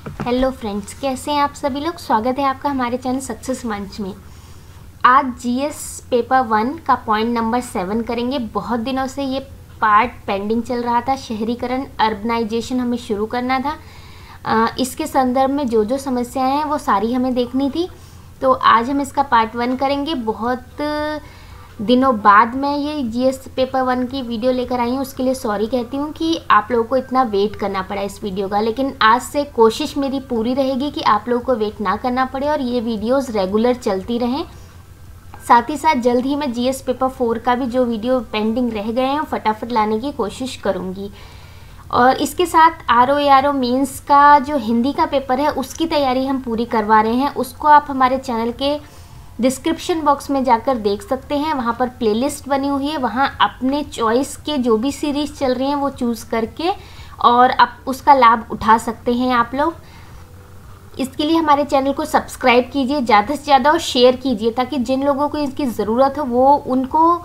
Hello friends कैसे हैं आप सभी लोग? स्वागत है आपका हमारे चैनल सक्सेस मंच में। आज जीएस पेपर वन का पॉइंट नंबर सेवन करेंगे। बहुत दिनों से ये पार्ट पेंडिंग चल रहा था। शहरीकरण अर्बनाइजेशन हमें शुरू करना था। आ, इसके संदर्भ में जो जो समस्याएँ हैं वो सारी हमें देखनी थी। तो आज हम इसका पार्ट वन करेंगे। बहुत दिनों बाद मैं ये जीएस पेपर वन की वीडियो लेकर आई हूँ, उसके लिए सॉरी कहती हूँ कि आप लोगों को इतना वेट करना पड़ा इस वीडियो का, लेकिन आज से कोशिश मेरी पूरी रहेगी कि आप लोगों को वेट ना करना पड़े और ये वीडियोस रेगुलर चलती रहें। साथ ही साथ जल्द ही मैं जीएस पेपर फोर का भी जो वीडियो पेंडिंग रह गए हैं फटाफट लाने की कोशिश करूँगी। और इसके साथ आर ओ आर ओ का जो हिंदी का पेपर है, उसकी तैयारी हम पूरी करवा रहे हैं। उसको आप हमारे चैनल के डिस्क्रिप्शन बॉक्स में जाकर देख सकते हैं। वहाँ पर प्लेलिस्ट बनी हुई है। वहाँ अपने चॉइस के जो भी सीरीज़ चल रही हैं, वो चूज़ करके और आप उसका लाभ उठा सकते हैं आप लोग। इसके लिए हमारे चैनल को सब्सक्राइब कीजिए, ज़्यादा से ज़्यादा और शेयर कीजिए ताकि जिन लोगों को इसकी ज़रूरत हो, वो उनको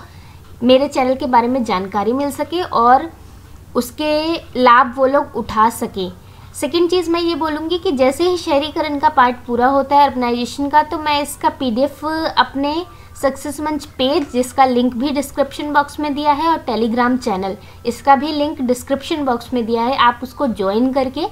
मेरे चैनल के बारे में जानकारी मिल सके और उसके लाभ वो लोग उठा सकें। सेकेंड चीज़ मैं ये बोलूँगी कि जैसे ही शहरीकरण का पार्ट पूरा होता है अर्बनाइजेशन का तो मैं इसका पीडीएफ अपने सक्सेस मंच पेज जिसका लिंक भी डिस्क्रिप्शन बॉक्स में दिया है, और टेलीग्राम चैनल इसका भी लिंक डिस्क्रिप्शन बॉक्स में दिया है। आप उसको ज्वाइन करके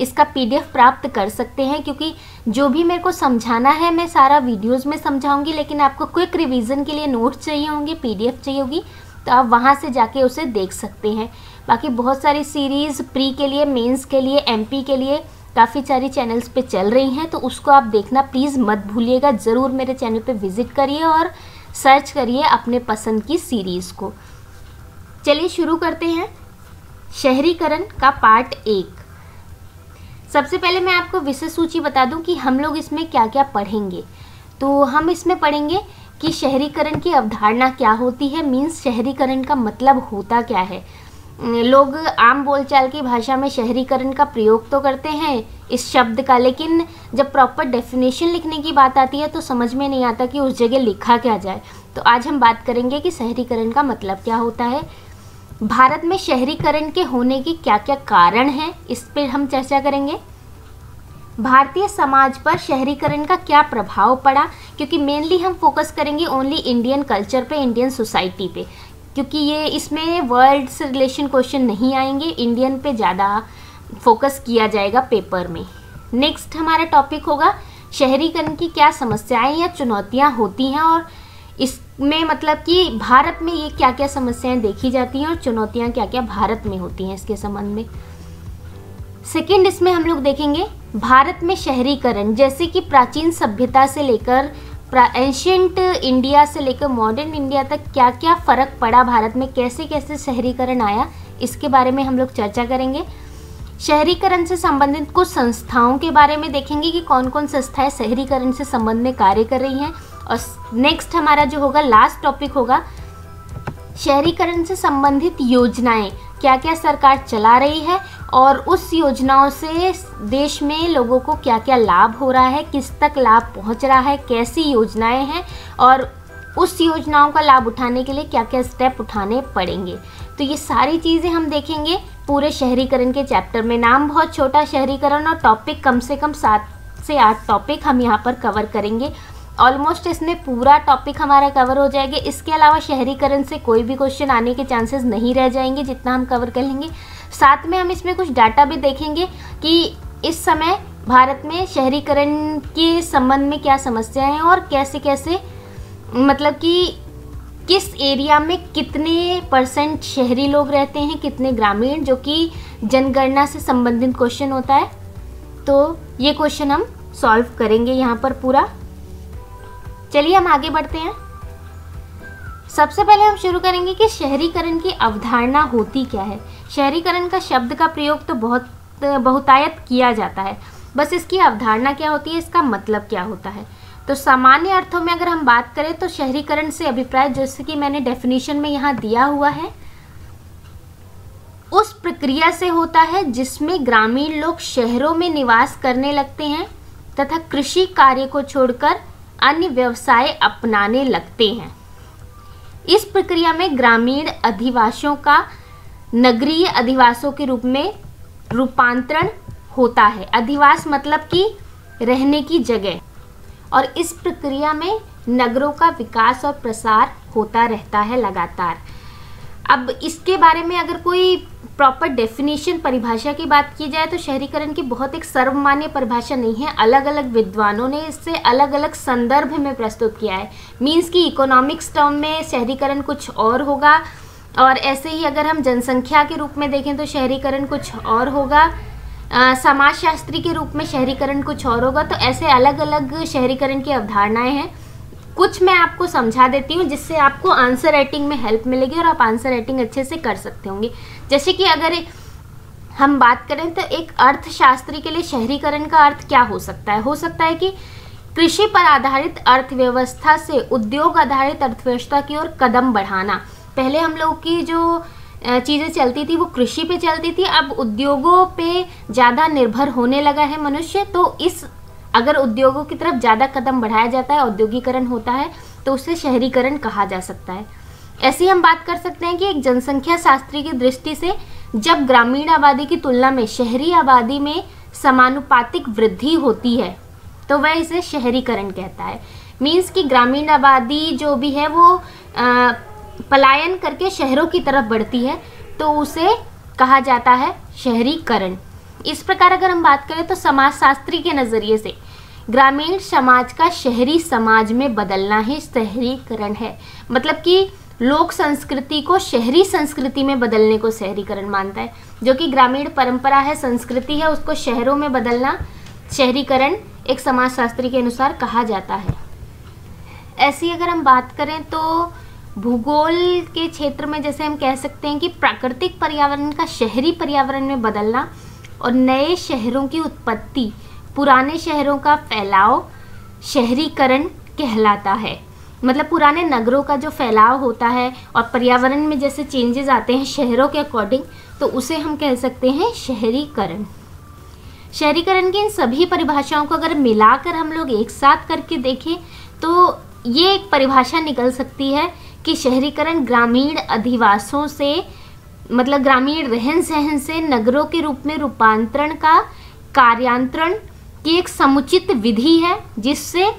इसका पीडीएफ प्राप्त कर सकते हैं, क्योंकि जो भी मेरे को समझाना है, मैं सारा वीडियोस में समझाऊँगी, लेकिन आपको क्विक रिवीजन के लिए नोट्स चाहिए होंगे पीडीएफ चाहिए होगी। तो आप वहाँ से जाके उसे देख सकते हैं। बाकी बहुत सारी सीरीज़ प्री के लिए मेंस के लिए एमपी के लिए काफ़ी सारी चैनल्स पे चल रही हैं तो उसको आप देखना प्लीज़ मत भूलिएगा। ज़रूर मेरे चैनल पे विज़िट करिए और सर्च करिए अपने पसंद की सीरीज़ को। चलिए शुरू करते हैं। शहरीकरण का पार्ट एक। सबसे पहले मैं आपको विषय सूची बता दूँ कि हम लोग इसमें क्या क्या पढ़ेंगे। तो हम इसमें पढ़ेंगे कि शहरीकरण की अवधारणा क्या होती है? मीन्स शहरीकरण का मतलब होता क्या है? लोग आम बोलचाल की भाषा में शहरीकरण का प्रयोग तो करते हैं, इस शब्द का, लेकिन जब प्रॉपर डेफिनेशन लिखने की बात आती है तो समझ में नहीं आता कि उस जगह लिखा क्या जाए। तो आज हम बात करेंगे कि शहरीकरण का मतलब क्या होता है। भारत में शहरीकरण के होने के क्या क्या कारण हैं, इस पर हम चर्चा करेंगे। भारतीय समाज पर शहरीकरण का क्या प्रभाव पड़ा? क्योंकि मेनली हम फोकस करेंगे ओनली इंडियन कल्चर पे इंडियन सोसाइटी पे। क्योंकि ये इसमें वर्ल्ड से रिलेशन क्वेश्चन नहीं आएँगे इंडियन पे ज़्यादा फोकस किया जाएगा पेपर में। नेक्स्ट हमारा टॉपिक होगा, शहरीकरण की क्या समस्याएँ या चुनौतियाँ होती हैं और इसमें मतलब कि भारत में ये क्या क्या समस्याएँ देखी जाती हैं और चुनौतियाँ क्या क्या भारत में होती हैं इसके संबंध में। सेकेंड इसमें हम लोग देखेंगे भारत में शहरीकरण, जैसे कि प्राचीन सभ्यता से लेकर एंशियंट इंडिया से लेकर मॉडर्न इंडिया तक क्या क्या फ़र्क पड़ा भारत में? कैसे कैसे शहरीकरण आया? इसके बारे में हम लोग चर्चा करेंगे। शहरीकरण से संबंधित कुछ संस्थाओं के बारे में देखेंगे कि कौन कौन संस्थाएँ शहरीकरण से संबंध में कार्य कर रही हैं। और नेक्स्ट हमारा जो होगा लास्ट टॉपिक होगा, शहरीकरण से संबंधित योजनाएँ। क्या क्या सरकार चला रही है और उस योजनाओं से देश में लोगों को क्या क्या लाभ हो रहा है, किस तक लाभ पहुँच रहा है, कैसी योजनाएँ हैं और उस योजनाओं का लाभ उठाने के लिए क्या क्या स्टेप उठाने पड़ेंगे। तो ये सारी चीज़ें हम देखेंगे। पूरे शहरीकरण के चैप्टर में नाम बहुत छोटा शहरीकरण और टॉपिक कम से कम सात से आठ टॉपिक हम यहाँ पर कवर करेंगे। ऑलमोस्ट इसमें पूरा टॉपिक हमारा कवर हो जाएगा। इसके अलावा शहरीकरण से कोई भी क्वेश्चन आने के चांसेस नहीं रह जाएँगे, जितना हम कवर कर लेंगे। साथ में हम इसमें कुछ डाटा भी देखेंगे कि इस समय भारत में शहरीकरण के संबंध में क्या समस्याएँ हैं और कैसे कैसे मतलब कि किस एरिया में कितने परसेंट शहरी लोग रहते हैं, कितने ग्रामीण, जो कि जनगणना से संबंधित क्वेश्चन होता है। तो ये क्वेश्चन हम सॉल्व करेंगे यहाँ पर पूरा। चलिए हम आगे बढ़ते हैं। सबसे पहले हम शुरू करेंगे कि शहरीकरण की अवधारणा होती क्या है। शहरीकरण का शब्द का प्रयोग तो बहुत, बहुतायत किया जाता है। बस इसकी अवधारणा क्या होती है, इसका मतलब क्या होता है। तो सामान्य अर्थों में अगर हम बात करें तो शहरीकरण से अभिप्राय, जैसे कि मैंने डेफिनेशन में यहाँ दिया हुआ है, उस प्रक्रिया से होता है जिसमें ग्रामीण लोग शहरों में निवास करने लगते हैं तथा कृषि कार्य को छोड़कर अन्य व्यवसाय अपनाने लगते हैं। इस प्रक्रिया में ग्रामीण अधिवासियों का नगरीय अधिवासों के रूप में रूपांतरण होता है। अधिवास मतलब कि रहने की जगह। और इस प्रक्रिया में नगरों का विकास और प्रसार होता रहता है लगातार। अब इसके बारे में अगर कोई प्रॉपर डेफिनेशन परिभाषा की बात की जाए तो शहरीकरण की बहुत एक सर्वमान्य परिभाषा नहीं है। अलग अलग विद्वानों ने इससे अलग अलग संदर्भ में प्रस्तुत किया है। मीन्स कि इकोनॉमिक्स टर्म में शहरीकरण कुछ और होगा और ऐसे ही अगर हम जनसंख्या के रूप में देखें तो शहरीकरण कुछ और होगा। समाजशास्त्री के रूप में शहरीकरण कुछ और होगा। तो ऐसे अलग अलग शहरीकरण की अवधारणाएँ हैं। कुछ मैं आपको समझा देती हूँ, जिससे आपको आंसर राइटिंग में हेल्प मिलेगी और आप आंसर राइटिंग अच्छे से कर सकते होंगे। जैसे कि अगर हम बात करें तो एक अर्थशास्त्री के लिए शहरीकरण का अर्थ क्या हो सकता है? हो सकता है कि कृषि पर आधारित अर्थव्यवस्था से उद्योग आधारित अर्थव्यवस्था की ओर कदम बढ़ाना। पहले हम लोग की जो चीज़ें चलती थी, वो कृषि पे चलती थी। अब उद्योगों पे ज़्यादा निर्भर होने लगा है मनुष्य तो इस अगर उद्योगों की तरफ़ ज़्यादा कदम बढ़ाया जाता है औद्योगिकरण होता है तो उसे शहरीकरण कहा जा सकता है। ऐसी हम बात कर सकते हैं कि एक जनसंख्या शास्त्री की दृष्टि से जब ग्रामीण आबादी की तुलना में शहरी आबादी में समानुपातिक वृद्धि होती है तो वह इसे शहरीकरण कहता है। मीन्स कि ग्रामीण आबादी जो भी है वो आ, पलायन करके शहरों की तरफ़ बढ़ती है तो उसे कहा जाता है शहरीकरण। इस प्रकार अगर हम बात करें तो समाजशास्त्री के नज़रिए से, ग्रामीण समाज का शहरी समाज में बदलना ही शहरीकरण है। मतलब कि लोक संस्कृति को शहरी संस्कृति में बदलने को शहरीकरण मानता है। जो कि ग्रामीण परंपरा है, संस्कृति है, उसको शहरों में बदलना शहरीकरण एक समाजशास्त्री के अनुसार कहा जाता है। ऐसी अगर हम बात करें तो भूगोल के क्षेत्र में जैसे हम कह सकते हैं कि प्राकृतिक पर्यावरण का शहरी पर्यावरण में बदलना और नए शहरों की उत्पत्ति, पुराने शहरों का फैलाव शहरीकरण कहलाता है। मतलब पुराने नगरों का जो फैलाव होता है और पर्यावरण में जैसे चेंजेस आते हैं शहरों के अकॉर्डिंग तो उसे हम कह सकते हैं शहरीकरण। शहरीकरण की इन सभी परिभाषाओं को अगर मिलाकर हम लोग एक साथ करके देखें तो ये एक परिभाषा निकल सकती है कि शहरीकरण ग्रामीण अधिवासों से मतलब ग्रामीण रहन सहन से नगरों के रूप में रूपांतरण का कार्यांतरण की एक समुचित विधि है, जिससे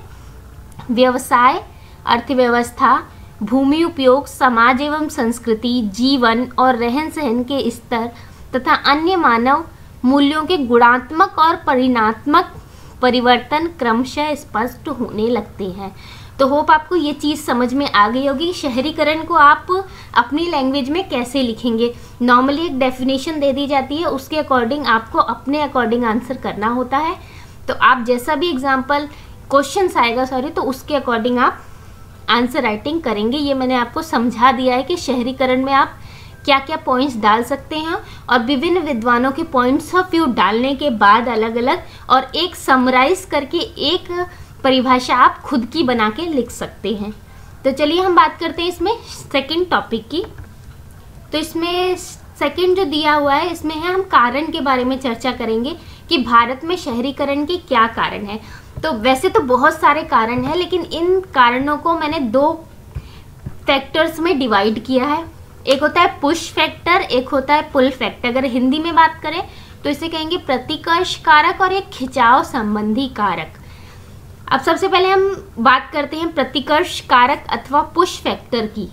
व्यवसाय, अर्थव्यवस्था, भूमि उपयोग, समाज एवं संस्कृति, जीवन और रहन सहन के स्तर तथा अन्य मानव मूल्यों के गुणात्मक और परिणात्मक परिवर्तन क्रमशः स्पष्ट होने लगते हैं। तो होप आपको ये चीज़ समझ में आ गई होगी। शहरीकरण को आप अपनी लैंग्वेज में कैसे लिखेंगे? नॉर्मली एक डेफिनेशन दे दी जाती है, उसके अकॉर्डिंग आपको अपने अकॉर्डिंग आंसर करना होता है। तो आप जैसा भी एग्ज़ाम्पल क्वेश्चन आएगा सॉरी तो उसके अकॉर्डिंग आप आंसर राइटिंग करेंगे। ये मैंने आपको समझा दिया है कि शहरीकरण में आप क्या क्या पॉइंट्स डाल सकते हैं और विभिन्न विद्वानों के पॉइंट्स ऑफ़ व्यू डालने के बाद अलग अलग और एक समराइज करके एक परिभाषा आप खुद की बना के लिख सकते हैं। तो चलिए हम बात करते हैं इसमें सेकंड टॉपिक की। तो इसमें सेकंड जो दिया हुआ है, इसमें है हम कारण के बारे में चर्चा करेंगे कि भारत में शहरीकरण के क्या कारण है। तो वैसे तो बहुत सारे कारण हैं, लेकिन इन कारणों को मैंने दो फैक्टर्स में डिवाइड किया है। एक होता है पुश फैक्टर एक होता है पुल फैक्टर अगर हिंदी में बात करें तो इसे कहेंगे प्रतिकर्ष कारक और एक खिंचाव संबंधी कारक। अब सबसे पहले हम बात करते हैं प्रतिकर्ष कारक अथवा पुश फैक्टर की।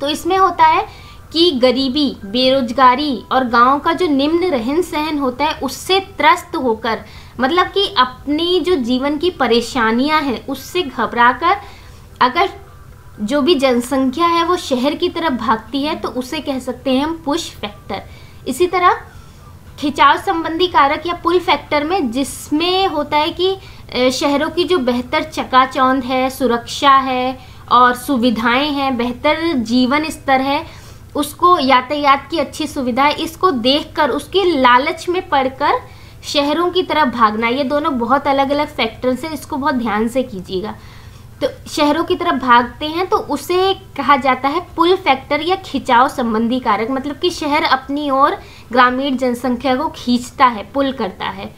तो इसमें होता है कि गरीबी, बेरोजगारी और गाँव का जो निम्न रहन सहन होता है, उससे त्रस्त होकर मतलब कि अपनी जो जीवन की परेशानियाँ हैं, उससे घबराकर अगर जो भी जनसंख्या है, वो शहर की तरफ़ भागती है तो उसे कह सकते हैं हम पुश फैक्टर। इसी तरह खिंचाव संबंधी कारक या पुल फैक्टर में जिसमें होता है कि शहरों की जो बेहतर चकाचौंध है, सुरक्षा है और सुविधाएँ हैं, बेहतर जीवन स्तर है, उसको यातायात की अच्छी सुविधा है, इसको देखकर, उसके लालच में पड़कर शहरों की तरफ़ भागना, ये दोनों बहुत अलग अलग फैक्टर्स हैं, इसको बहुत ध्यान से कीजिएगा। तो शहरों की तरफ़ भागते हैं तो उसे कहा जाता है पुल फैक्टर या खिंचाव संबंधी कारक मतलब कि शहर अपनी ओर ग्रामीण जनसंख्या को खींचता है पुल करता है।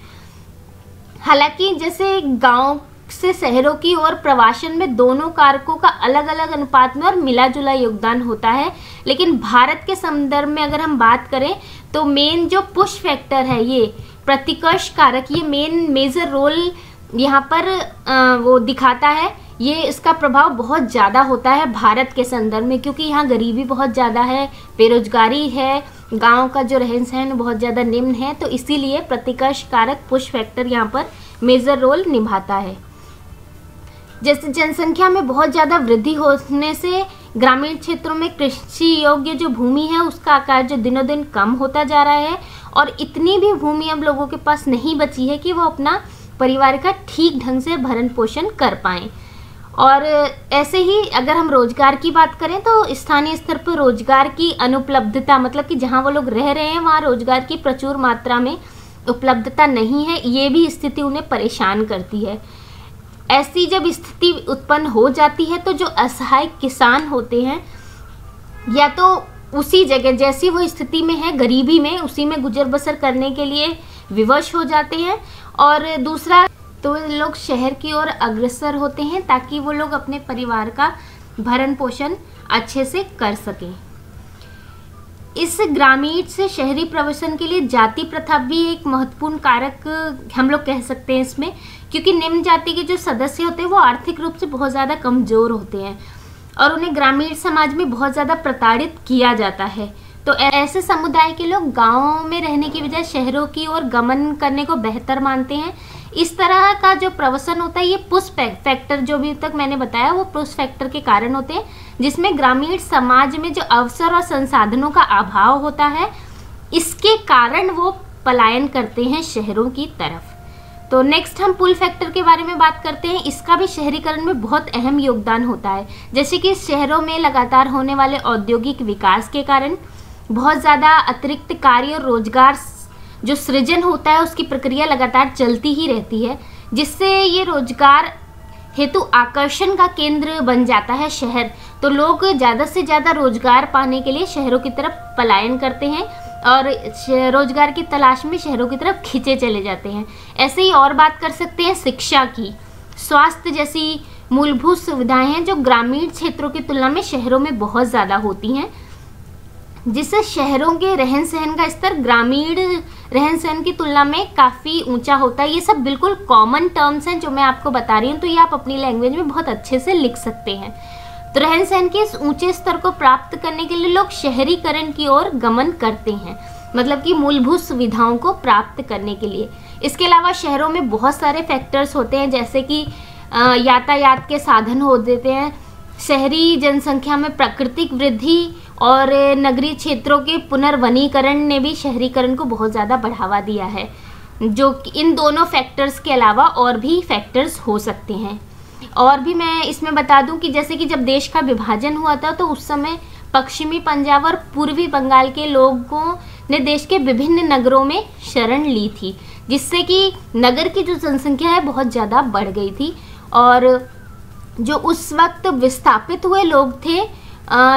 हालाँकि जैसे गाँव से शहरों की ओर प्रवासन में दोनों कारकों का अलग अलग अनुपात में और मिला जुला योगदान होता है, लेकिन भारत के संदर्भ में अगर हम बात करें तो मेन जो पुश फैक्टर है ये, प्रतिकर्ष कारक, ये मेन मेजर रोल यहाँ पर वो दिखाता है, ये इसका प्रभाव बहुत ज़्यादा होता है भारत के संदर्भ में, क्योंकि यहाँ गरीबी बहुत ज़्यादा है, बेरोजगारी है, गाँव का जो रहन सहन बहुत ज़्यादा निम्न है तो इसीलिए प्रतिकर्ष कारक पुश फैक्टर यहाँ पर मेजर रोल निभाता है। जैसे जनसंख्या में बहुत ज़्यादा वृद्धि होने से ग्रामीण क्षेत्रों में कृषि योग्य जो भूमि है, उसका आकार जो दिनों दिन कम होता जा रहा है, और इतनी भी भूमि अब लोगों के पास नहीं बची है कि वो अपना परिवार का ठीक ढंग से भरण पोषण कर पाएँ। और ऐसे ही अगर हम रोज़गार की बात करें तो स्थानीय स्तर पर रोज़गार की अनुपलब्धता मतलब कि जहाँ वो लोग रह रहे हैं, वहाँ रोज़गार की प्रचुर मात्रा में उपलब्धता नहीं है, ये भी स्थिति उन्हें परेशान करती है। ऐसी जब स्थिति उत्पन्न हो जाती है तो जो असहाय किसान होते हैं, या तो उसी जगह, जैसी वो स्थिति में है, गरीबी में, उसी में गुजर बसर करने के लिए विवश हो जाते हैं और दूसरा तो लोग शहर की ओर अग्रसर होते हैं ताकि वो लोग अपने परिवार का भरण पोषण अच्छे से कर सकें। इस ग्रामीण से शहरी प्रवेशन के लिए जाति प्रथा भी एक महत्वपूर्ण कारक हम लोग कह सकते हैं इसमें, क्योंकि निम्न जाति के जो सदस्य होते हैं वो आर्थिक रूप से बहुत ज़्यादा कमज़ोर होते हैं और उन्हें ग्रामीण समाज में बहुत ज़्यादा प्रताड़ित किया जाता है। तो ऐसे समुदाय के लोग गाँवों में रहने की बजाय शहरों की ओर गमन करने को बेहतर मानते हैं। इस तरह का जो प्रवसन होता है, ये पुष फैक्टर जो भी तक मैंने बताया, वो पुष फैक्टर के कारण होते हैं, जिसमें ग्रामीण समाज में जो अवसर और संसाधनों का अभाव होता है, इसके कारण वो पलायन करते हैं शहरों की तरफ़। तो नेक्स्ट हम पुल फैक्टर के बारे में बात करते हैं। इसका भी शहरीकरण में बहुत अहम योगदान होता है, जैसे कि शहरों में लगातार होने वाले औद्योगिक विकास के कारण। बहुत ज़्यादा अतिरिक्त कार्य और रोज़गार जो सृजन होता है, उसकी प्रक्रिया लगातार चलती ही रहती है, जिससे ये रोज़गार हेतु आकर्षण का केंद्र बन जाता है शहर। तो लोग ज़्यादा से ज़्यादा रोज़गार पाने के लिए शहरों की तरफ़ पलायन करते हैं और रोज़गार की तलाश में शहरों की तरफ़ खींचे चले जाते हैं। ऐसे ही और बात कर सकते हैं शिक्षा की। स्वास्थ्य जैसी मूलभूत सुविधाएँ हैं जो ग्रामीण क्षेत्रों की तुलना में शहरों में बहुत ज़्यादा होती हैं। जिससे शहरों के रहन सहन का स्तर, ग्रामीण रहन सहन की तुलना में काफ़ी ऊँचा होता है। ये सब बिल्कुल कॉमन टर्म्स हैं जो मैं आपको बता रही हूँ तो ये आप अपनी लैंग्वेज में बहुत अच्छे से लिख सकते हैं। तो रहन सहन के इस ऊँचे स्तर को प्राप्त करने के लिए लोग शहरीकरण की ओर गमन करते हैं मतलब कि मूलभूत सुविधाओं को प्राप्त करने के लिए। इसके अलावा शहरों में बहुत सारे फैक्टर्स होते हैं, जैसे कि यातायात के साधन हो देते हैं शहरी जनसंख्या में प्राकृतिक वृद्धि और नगरीय क्षेत्रों के पुनर्वनीकरण ने भी शहरीकरण को बहुत ज़्यादा बढ़ावा दिया है, जो इन दोनों फैक्टर्स के अलावा और भी फैक्टर्स हो सकते हैं। और भी मैं इसमें बता दूँ कि जैसे कि जब देश का विभाजन हुआ था तो उस समय पश्चिमी पंजाब और पूर्वी बंगाल के लोगों ने देश के विभिन्न नगरों में शरण ली थी, जिससे कि नगर की जो जनसंख्या है, बहुत ज़्यादा बढ़ गई थी। और जो उस वक्त विस्थापित हुए लोग थे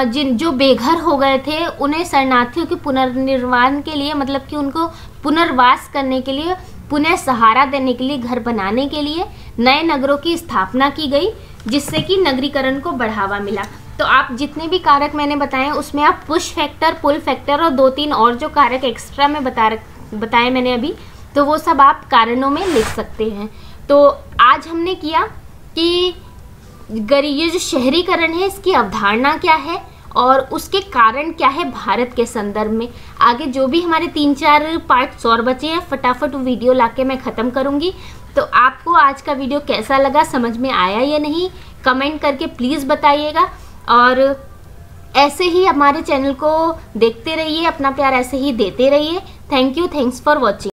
जिन, जो बेघर हो गए थे, उन्हें शरणार्थियों के पुनर्निर्माण के लिए मतलब कि उनको पुनर्वास करने के लिए, पुनः सहारा देने के लिए, घर बनाने के लिए नए नगरों की स्थापना की गई, जिससे कि नगरीकरण को बढ़ावा मिला। तो आप जितने भी कारक मैंने बताए, उसमें आप पुश फैक्टर, पुल फैक्टर और दो तीन और जो कारक एक्स्ट्रा में बता बताए मैंने अभी तो वो सब आप कारणों में लिख सकते हैं। तो आज हमने किया कि गरी ये जो शहरीकरण है, इसकी अवधारणा क्या है और उसके कारण क्या है भारत के संदर्भ में? आगे जो भी हमारे तीन चार पार्ट्स और बचे हैं, फटाफट वीडियो लाके मैं ख़त्म करूँगी। तो आपको आज का वीडियो कैसा लगा, समझ में आया या नहीं? कमेंट करके प्लीज़ बताइएगा। और ऐसे ही हमारे चैनल को देखते रहिए, अपना प्यार ऐसे ही देते रहिए। Thank you thanks for watching